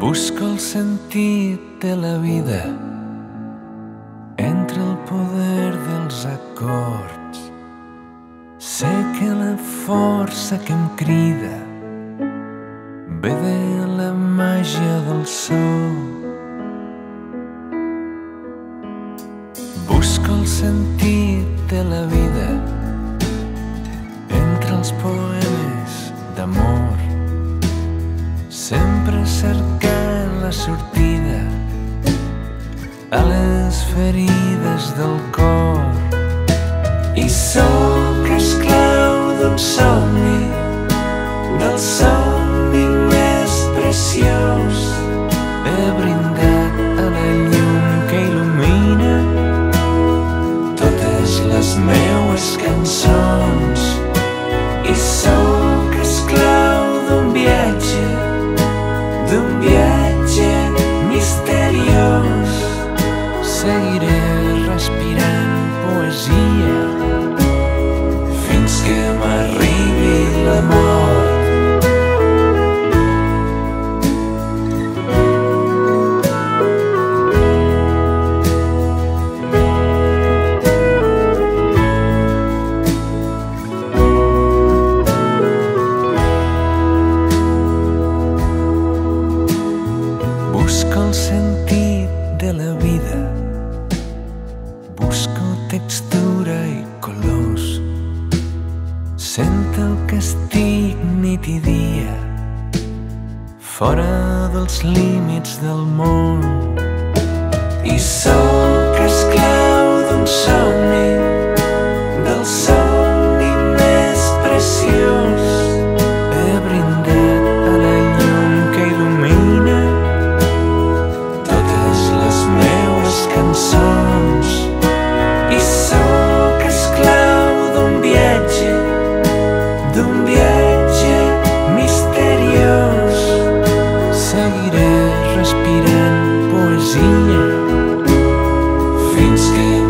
Busco el sentit de la vida entre el poder dels acords. Sé que la força que em crida ve de la màgia del so. Busco el sentit de la vida a les ferides del cor. I sóc esclau d'un somni del somni més preciós. He brindat respirant poesia fins que m'arribi la mort. Busco el sentit Sent el que estic nit i dia Fora dels límits del món. I sóc esclau d'un somni green skin.